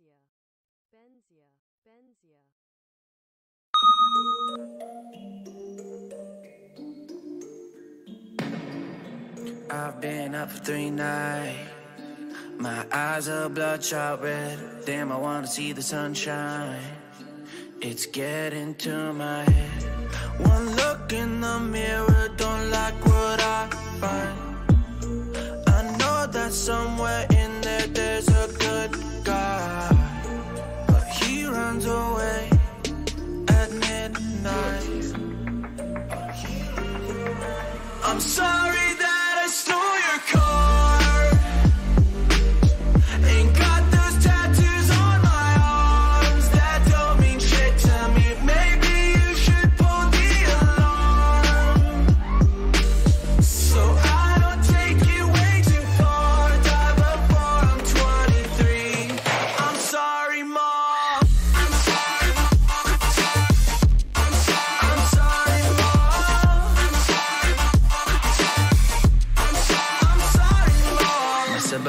Benzya, Benzya, Benzya. I've been up for three nights. My eyes are bloodshot red. Damn, I wanna see the sunshine. It's getting to my head. One look in the mirror, don't like what I find. I know that somewhere I'm sorry.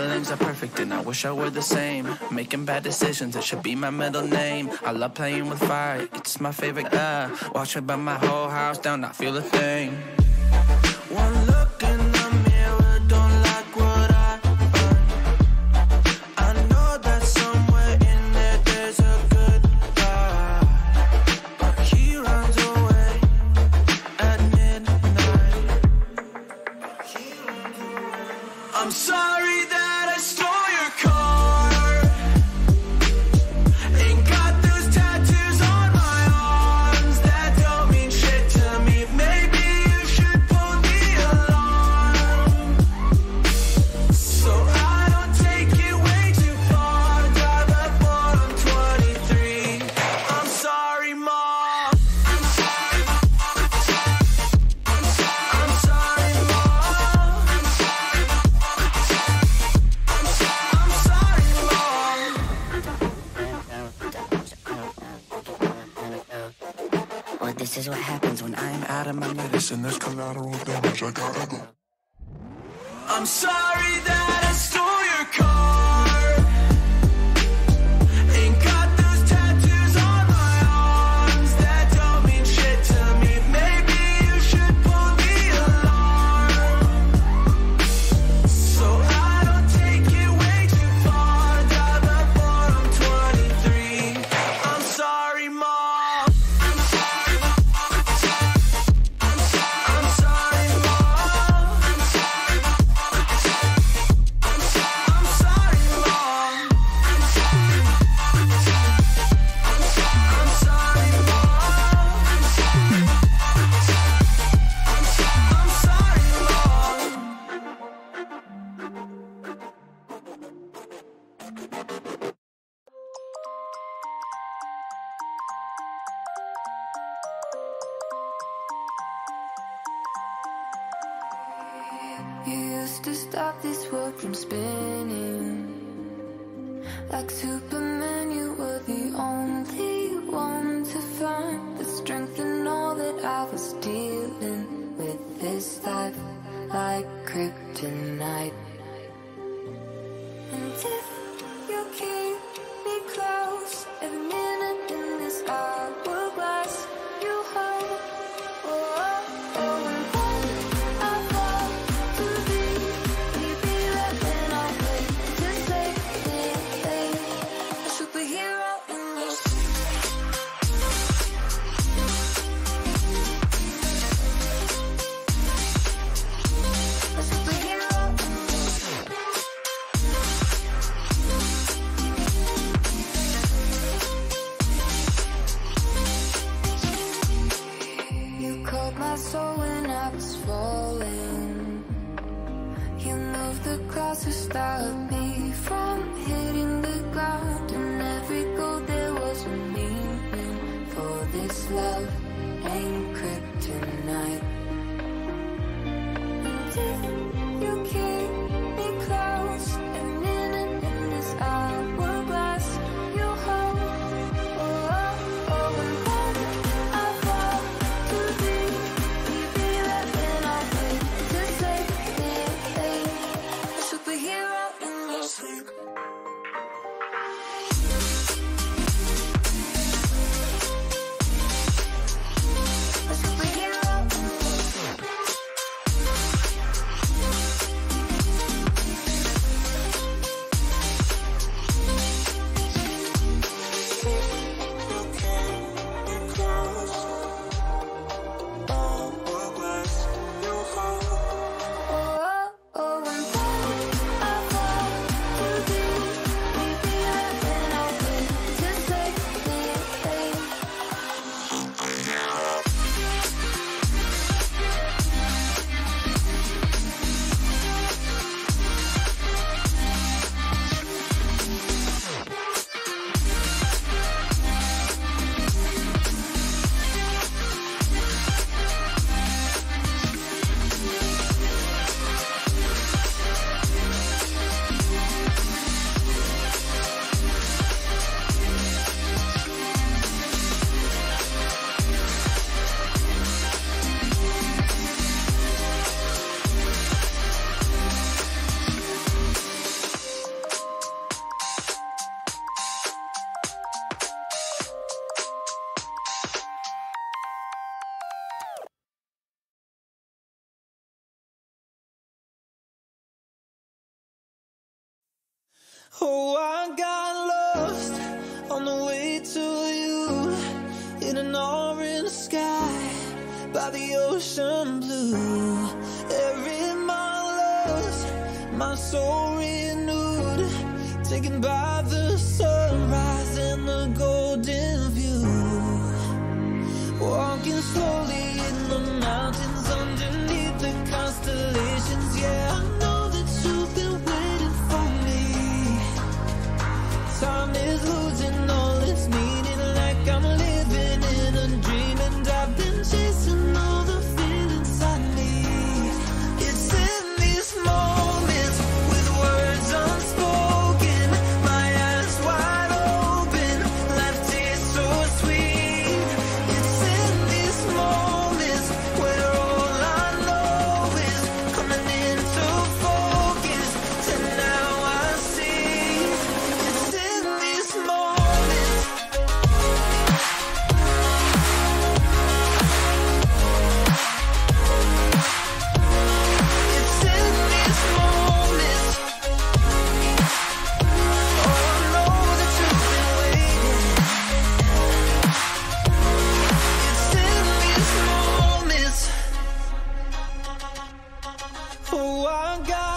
feelings are perfect and I wish I were the same. Making bad decisions, it should be my middle name. I love playing with fire, it's my favorite guy. Watch me burn my whole house down, I feel a thing. I'm sorry that his vibe like kryptonite. And if you keep me close, every minute in this hour. Oh, I got lost on the way to you in an orange sky by the ocean blue. Every mile lost, my soul renewed, taken by the sunrise and the golden view. Walking slowly. Oh, I got